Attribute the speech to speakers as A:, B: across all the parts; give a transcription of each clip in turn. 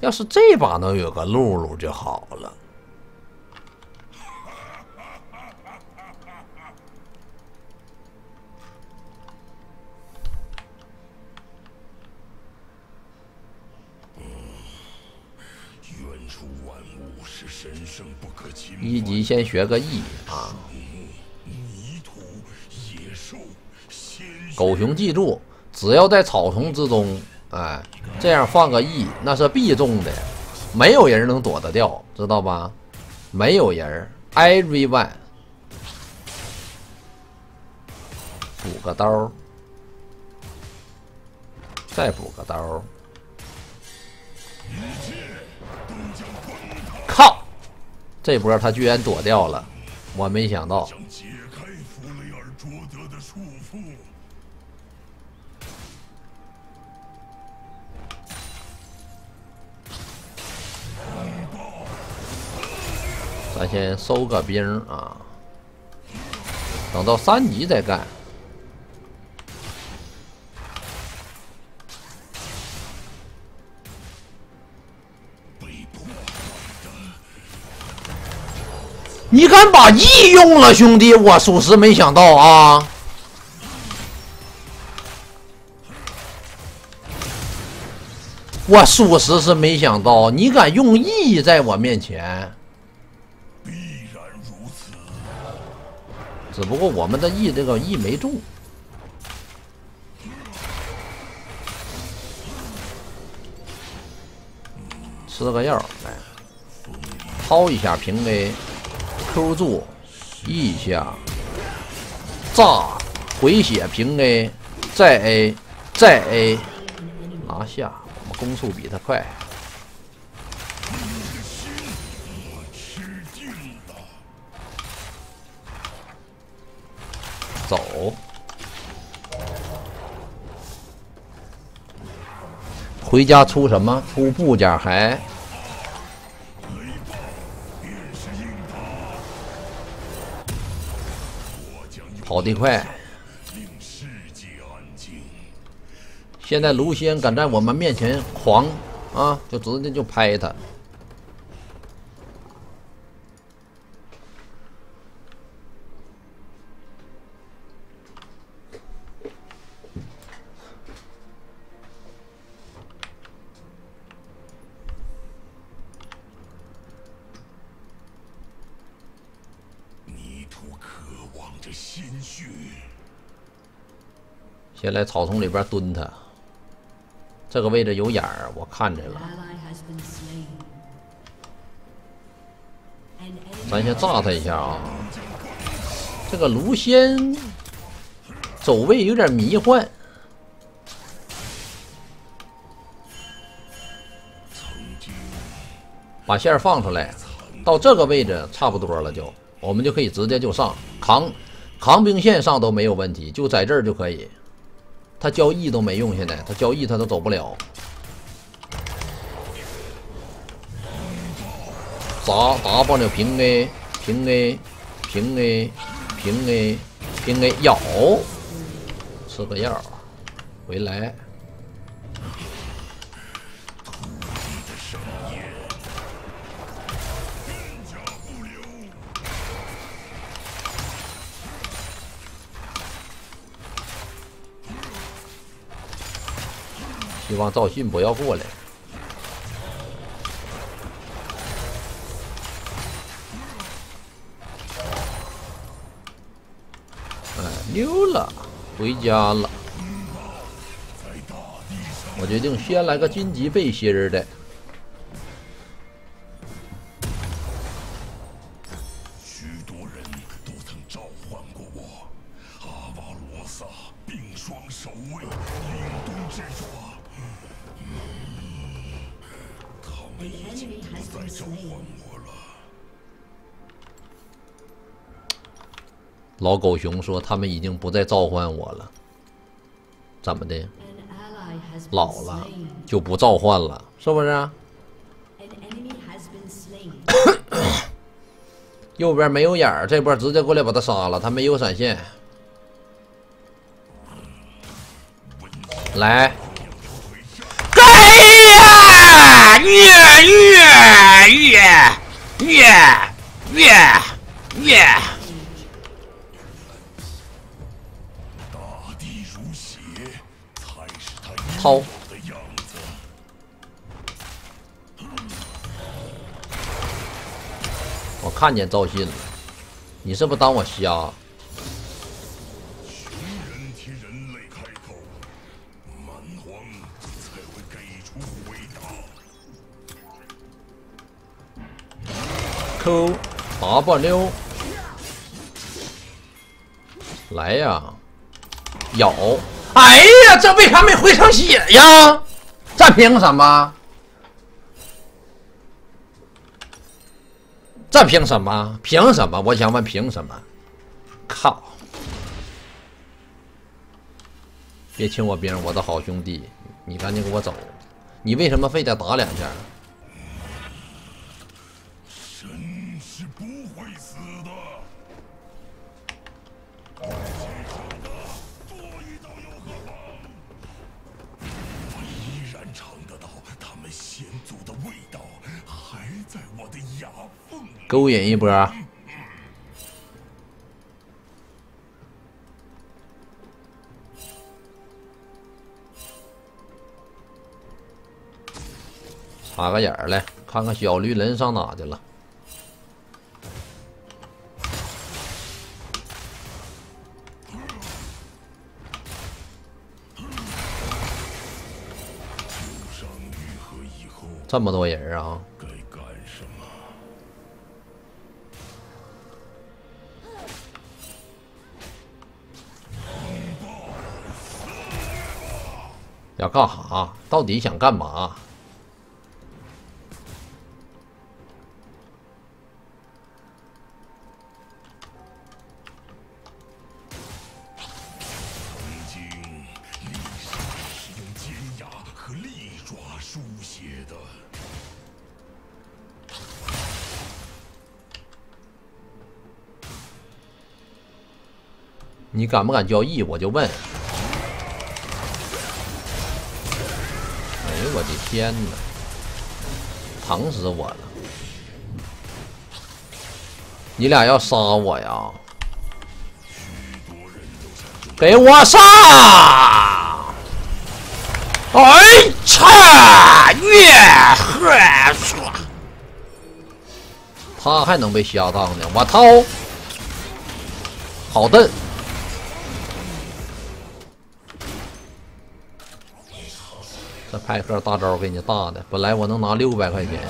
A: 要是这把能有个露露就好了。一级先学个 E 啊！狗熊记住，只要在草丛之中，哎，这样放个 E，那是必中的，没有人能躲得掉，知道吧？没有人，everyone，补个刀，再补个刀。靠！这波他居然躲掉了，我没想到。咱先收个兵啊，等到三级再干。你敢把 E 用了，兄弟，我属实没想到啊！我属实是没想到，你敢用 E 在我面前？只不过我们的 E 这个 E 没中，吃个药来，掏一下平 A。Q 住，E 一下，炸，回血平 A，再 A，再 A，拿下，我们攻速比他快。回家出什么？出部件还？跑得快！现在卢仙敢在我们面前狂啊，就直接就拍他。先来草丛里边蹲他，这个位置有眼儿，我看着了。咱先炸他一下啊！这个卢仙走位有点迷幻，把线放出来，到这个位置差不多了，就我们就可以直接就上扛扛兵线上都没有问题，就在这儿就可以。他交易都没用，现在他交易他都走不了。砸 W 平 A 平 A 平 A 平 A 平 A 咬，吃个药，回来。希望赵信不要过来。哎，溜了，回家了。我决定先来个荆棘背心儿的。老狗熊说：“他们已经不再召唤我了，怎么的？老了就不召唤了，是不是？” 右边没有眼儿，这波直接过来把他杀了。他没有闪现，来！哎呀！你越越越越越掏。我看见赵信了，你是不是当我瞎？Q W，来呀，咬！哎呀，这为啥没回成血呀？这凭什么？这凭什么？凭什么？我想问，凭什么？靠！别清我兵，我的好兄弟，你赶紧给我走！你为什么非得打两下？勾引一波，插个眼儿来看看小绿人上哪去了。这么多人啊！要干哈？到底想干嘛？曾经，尖牙和利爪书写的。你敢不敢交易？我就问。我的天哪，疼死我了！你俩要杀我呀？给我杀！哎，差越呵，他还能被瞎当呢？我操！好笨。派克大招给你大的，本来我能拿六百块钱。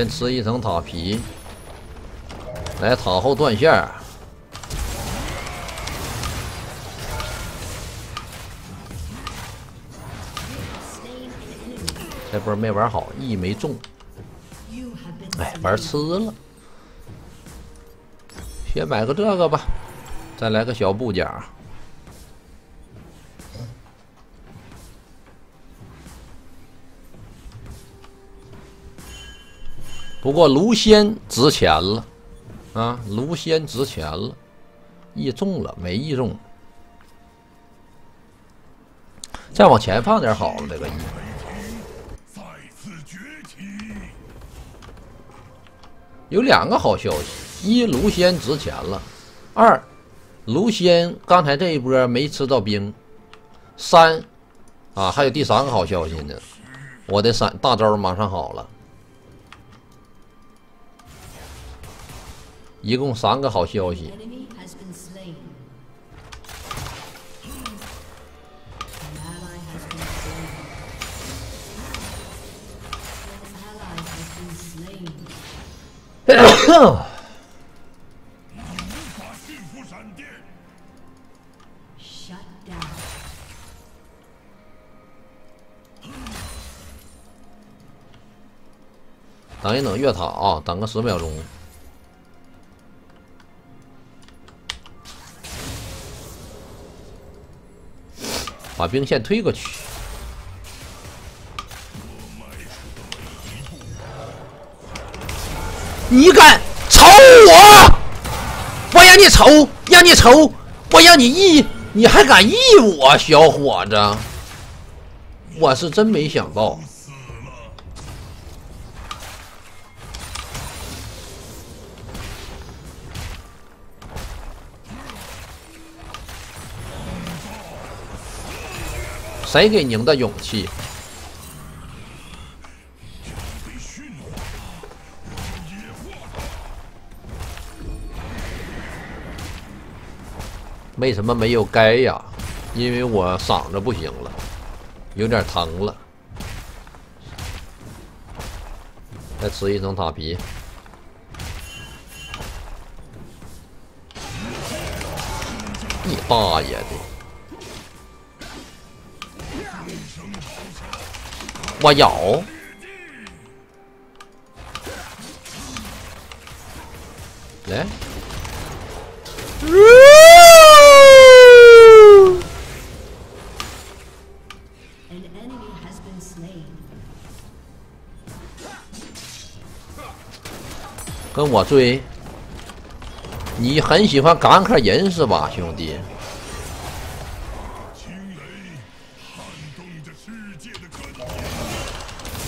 A: 先吃一层塔皮，来塔后断线。这波没玩好，E 没中，哎，玩吃了。先买个这个吧，再来个小布甲。不过卢仙值钱了，啊，卢仙值钱了，一中了没一中，再往前放点好了，这个一。有两个好消息：一，卢仙值钱了；二，卢仙刚才这一波没吃到兵；三，啊，还有第三个好消息呢，我的三大招马上好了。一共三个好消息。等一等越塔啊等个十秒钟。把兵线推过去。你敢瞅我？我让你瞅，让你瞅，我让你 E，你还敢 E 我，小伙子？我是真没想到。谁给您的勇气？为什么没有该呀？因为我嗓子不行了，有点疼了。再吃一层塔皮。你大爷的！我有。来。跟我追，你很喜欢赶克人是吧，兄弟？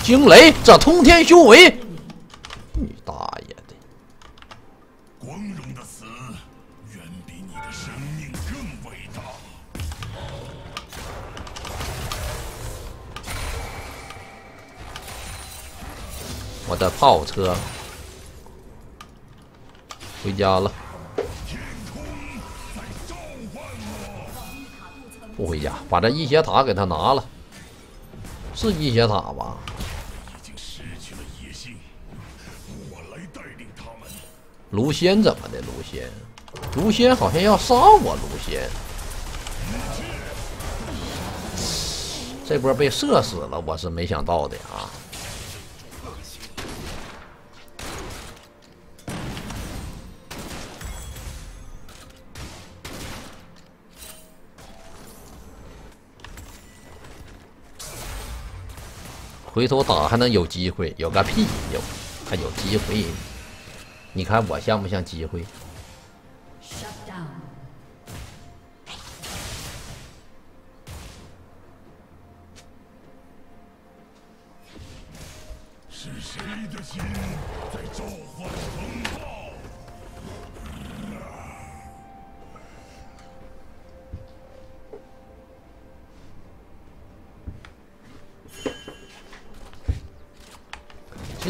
A: 惊雷，这通天修为！你大爷的！光荣的死远比你的生命更伟大。我的炮车回家了。不回家，把这一血塔给他拿了。是一血塔吧？卢仙怎么的？卢仙，卢仙好像要杀我。卢仙，这波被射死了，我是没想到的啊！回头打还能有机会？有个屁！有还有机会？你看我像不像机会？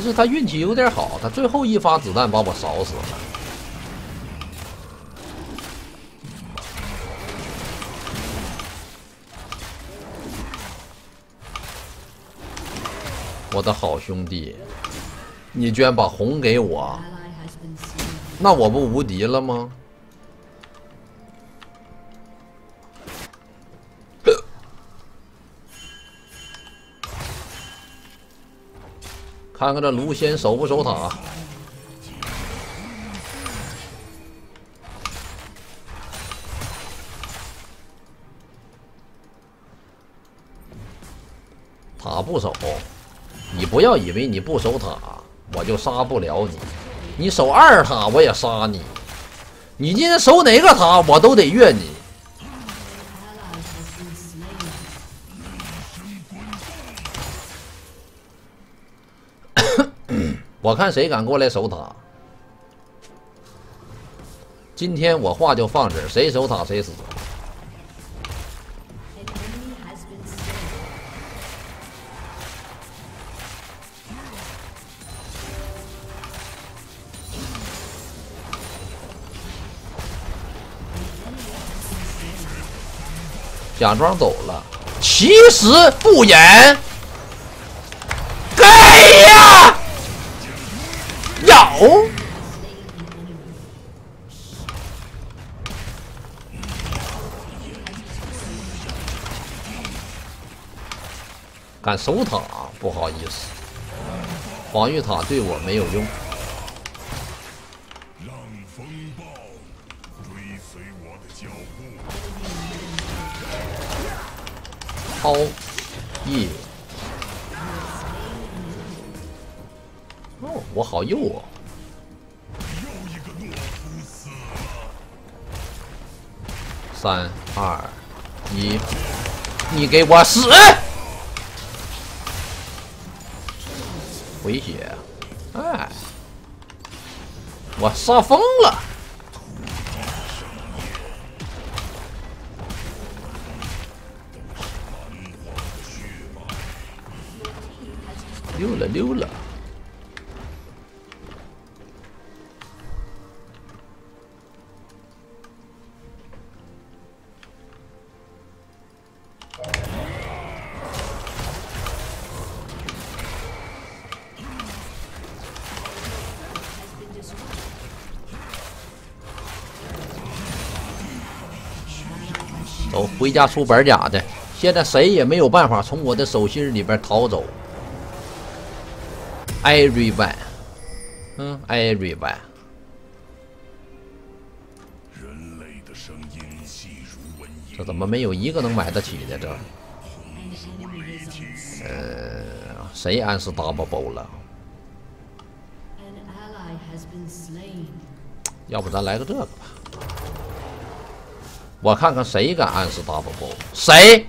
A: 是他运气有点好，他最后一发子弹把我扫死了。我的好兄弟，你居然把红给我，那我不无敌了吗？看看这卢仙守不守塔？塔不守，你不要以为你不守塔，我就杀不了你。你守二塔，我也杀你。你今天守哪个塔，我都得越你。我看谁敢过来守塔？今天我话就放这儿，谁守塔谁死。假装走了，其实不演。有，敢守塔？不好意思。防御塔对我没有用。
B: 让风暴追随我的脚步。
A: 抛一。哦，我好右哦。你给我死！回血，哎，我杀疯了！溜了溜了。走，回家出本家的。现在谁也没有办法从我的手心里边逃走。Everyone，嗯，Everyone。
B: 人类的声音细如蚊蝇，
A: 这怎么没有一个能买得起的？这。呃，谁暗示 double bow 了
C: ？An ally has been slain.
A: 要不咱来个这个吧？我看看谁敢暗示 double bow？谁？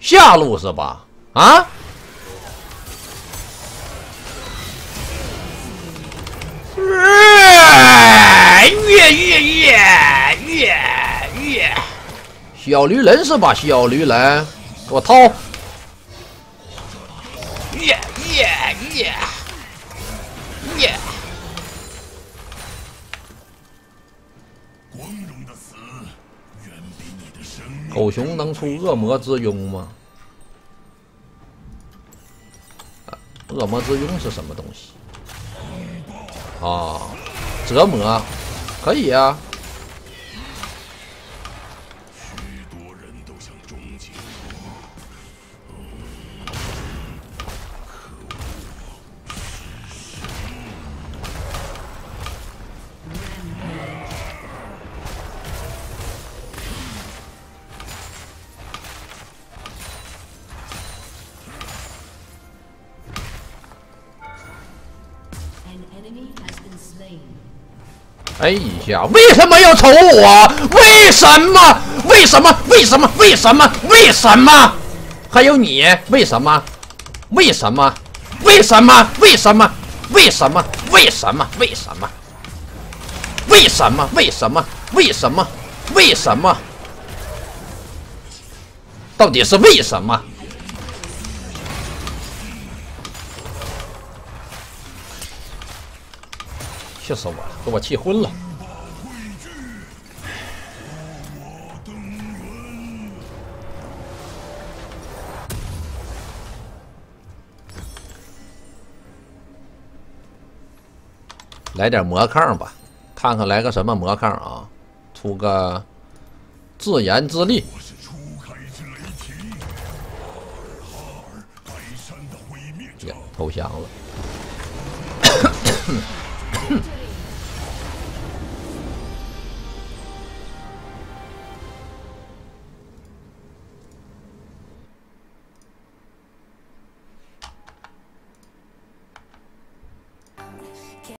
A: 下路是吧？啊？越越越越越，小驴人是吧？小驴人，给我掏！越越越越！狗熊能出恶魔之拥吗？恶魔之拥是什么东西？啊，折磨，可以啊。哎呀，为什么要抽我？为什么？为什么？为什么？为什么？为什么？还有你，为什么？为什么？为什么？为什么？为什么？为什么？为什么？为什么？为什么？为什么？为什么？到底是为什么？气死我了，给我气昏了。来点魔抗吧，看看来个什么魔抗啊？出个自言自立，
B: 我是初开之雷霆，哈尔白山的毁灭者
A: 呀。投降了。